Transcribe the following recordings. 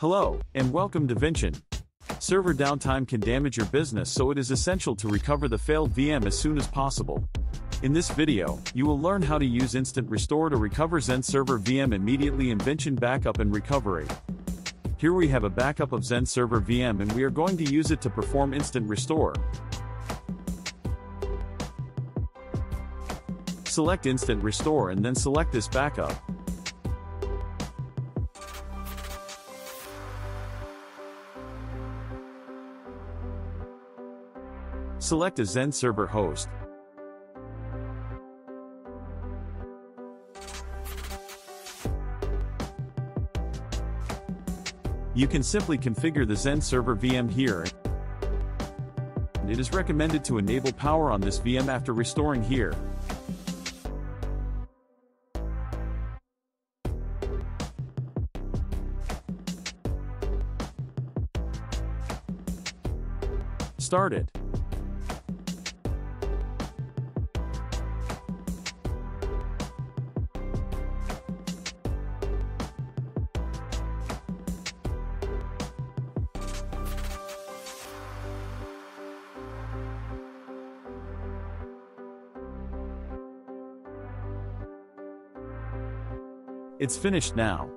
Hello, and welcome to Vinchin. Server downtime can damage your business so it is essential to recover the failed VM as soon as possible. In this video, you will learn how to use Instant Restore to recover XenServer VM immediately in Vinchin Backup and Recovery. Here we have a backup of XenServer VM and we are going to use it to perform Instant Restore. Select Instant Restore and then select this backup. Select a XenServer host. You can simply configure the XenServer VM here. It is recommended to enable power on this VM after restoring here. Started. It's finished now.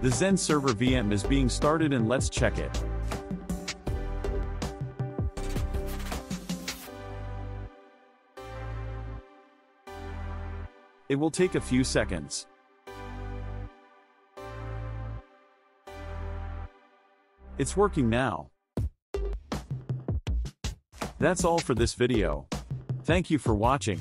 The XenServer VM is being started and let's check it. It will take a few seconds. It's working now. That's all for this video. Thank you for watching.